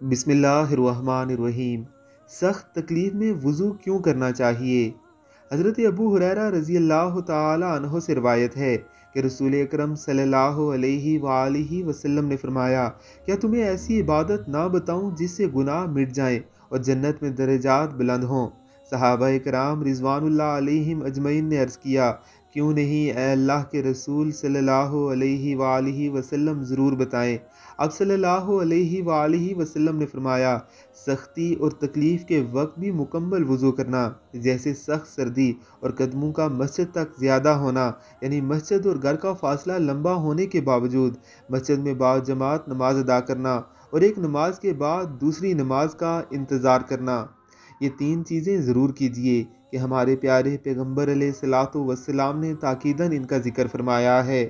बिस्मिल्लाहिर्रहमानिर्रहीम। सख्त तकलीफ़ में वज़ू क्यों करना चाहिए? हज़रत अबू हुरैरा रज़ी अल्लाह तह से रवायत है कि रसूल अक्रम अलैहि वसल्लम ने फरमाया, क्या तुम्हें ऐसी इबादत ना बताऊँ जिससे गुनाह मिट जाएँ और जन्नत में दर्जात बुलंद हों? सहाबा कराम रिजवान अजमैन ने अर्ज़ किया, क्यों नहीं अल्लाह के रसूल सल्लल्लाहु अलैहि वसल्लम ज़रूर बताएँ? अब सल्लल्लाहु अलैहि वसल्लम ने फरमाया, सख्ती और तकलीफ़ के वक्त भी मुकम्मल वज़ू करना, जैसे सख्त सर्दी और कदमों का मस्जिद तक ज़्यादा होना, यानी मस्जिद और घर का फासला लंबा होने के बावजूद, मस्जिद में बाद जमात नमाज़ अदा करना और एक नमाज़ के बाद दूसरी नमाज़ का इंतज़ार करना। ये तीन चीज़ें ज़रूर कीजिए कि हमारे प्यारे पैगंबर सलात वसलाम ने ताकीदन इनका ज़िक्र फरमाया है।